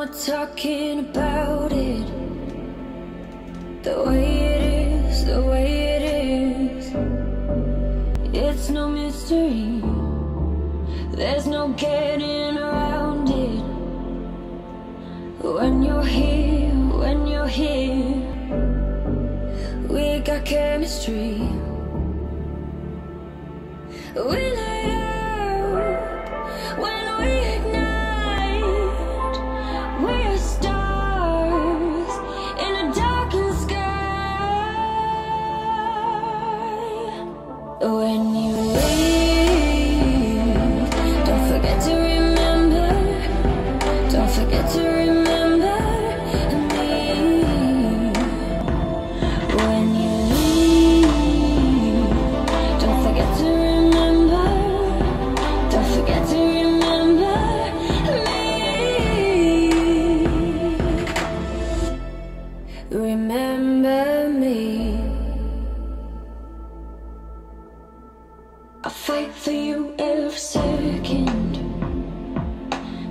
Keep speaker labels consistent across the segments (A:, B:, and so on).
A: no talking about it. The way it is, the way it is. It's no mystery. There's no getting around it. When you're here, when you're here We got chemistry. We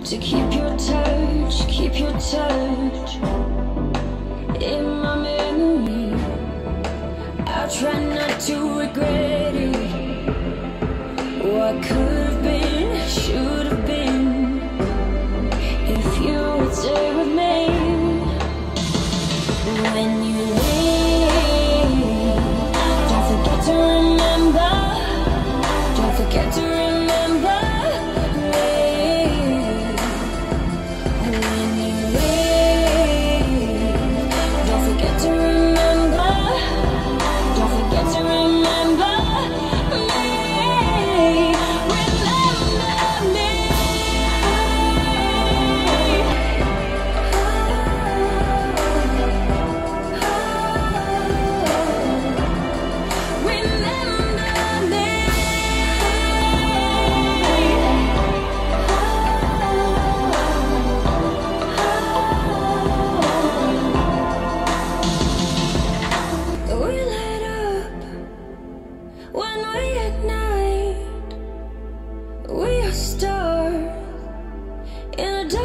A: to keep your touch, keep your touch in my memory. I try not to regret it. What could When we ignite, we are stars in a
B: dark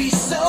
B: be so